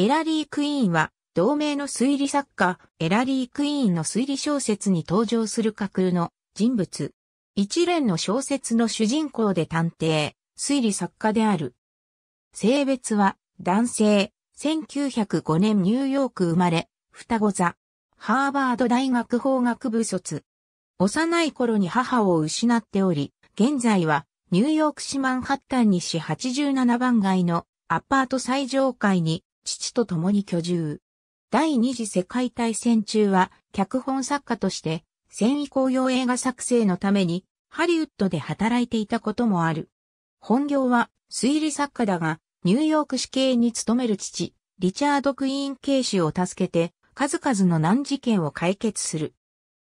エラリー・クイーンは、同名の推理作家、エラリー・クイーンの推理小説に登場する架空の人物。一連の小説の主人公で探偵、推理作家である。性別は男性、1905年ニューヨーク生まれ、双子座。ハーバード大学法学部卒。幼い頃に母を失っており、現在はニューヨーク市マンハッタン西87番街のアパート最上階に父と共に居住。第二次世界大戦中は脚本作家として戦意公用映画作成のためにハリウッドで働いていたこともある。本業は推理作家だがニューヨーク市警に勤める父、リチャード・クイーン警視を助けて数々の難事件を解決する。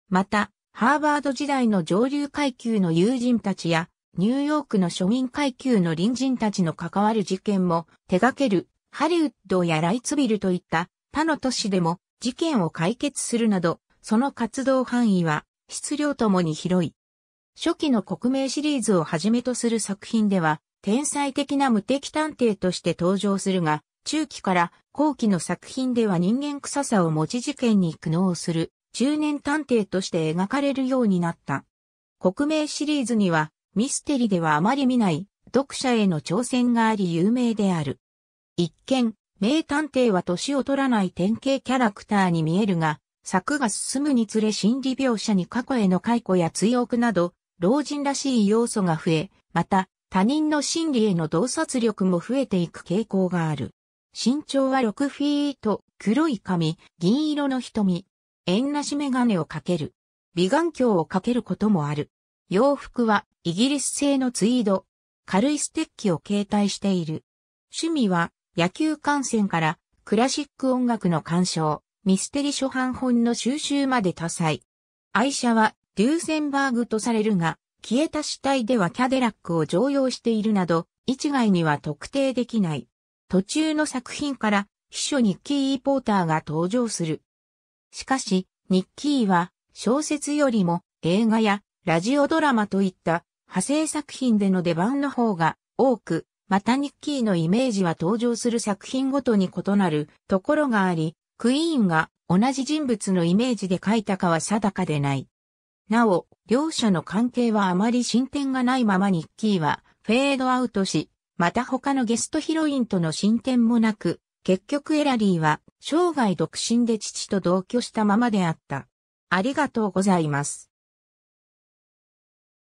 また、ハーバード時代の上流階級の友人たちや、ニューヨークの庶民階級の隣人たちの関わる事件も手掛ける、ハリウッドやライツビルといった他の都市でも事件を解決するなど、その活動範囲は質量ともに広い。初期の国名シリーズをはじめとする作品では、天才的な無敵探偵として登場するが、中期から後期の作品では人間臭さを持ち事件に苦悩する中年探偵として描かれるようになった。国名シリーズにはミステリではあまり見ない読者への挑戦があり有名である。一見、名探偵は年を取らない典型キャラクターに見えるが、作が進むにつれ心理描写に過去への解雇や追憶など、老人らしい要素が増え、また他人の心理への洞察力も増えていく傾向がある。身長は6フィート、黒い髪、銀色の瞳、円なしメガネをかける。美顔鏡をかけることもある。洋服はイギリス製のツイード、軽いステッキを携帯している。趣味は野球観戦からクラシック音楽の鑑賞、ミステリ初版本の収集まで多彩。愛車はデューセンバーグとされるが、消えた死体ではキャデラックを常用しているなど、一概には特定できない。途中の作品から秘書ニッキー・ポーターが登場する。しかし、ニッキーは小説よりも映画やラジオドラマといった派生作品での出番の方が多く、またニッキーのイメージは登場する作品ごとに異なるところがあり、クイーンが同じ人物のイメージで書いたかは定かでない。なお、両者の関係はあまり進展がないままニッキーはフェードアウトし、また他のゲストヒロインとの進展もなく、結局エラリーは生涯独身で父と同居したままであった。ありがとうございます。